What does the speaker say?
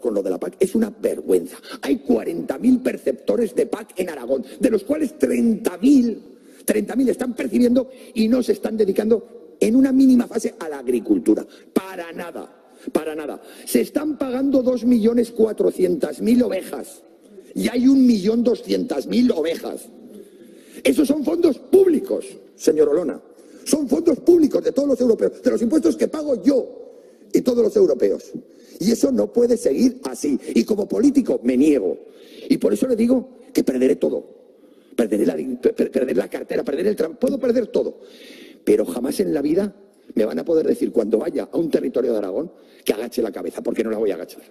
con lo de la PAC es una vergüenza. Hay 40.000 perceptores de PAC en Aragón, de los cuales 30.000 30.000 están percibiendo y no se están dedicando en una mínima fase a la agricultura. Para nada, para nada. Se están pagando 2.400.000 ovejas y hay 1.200.000 ovejas. Esos son fondos públicos, señor Olona. Son fondos públicos de todos los europeos, de los impuestos que pago yo y todos los europeos. Y eso no puede seguir así. Y como político me niego. Y por eso le digo que perderé todo. Perderé la, perderé la cartera, perderé el tránsito, puedo perder todo. Pero jamás en la vida me van a poder decir cuando vaya a un territorio de Aragón que agache la cabeza, porque no la voy a agachar.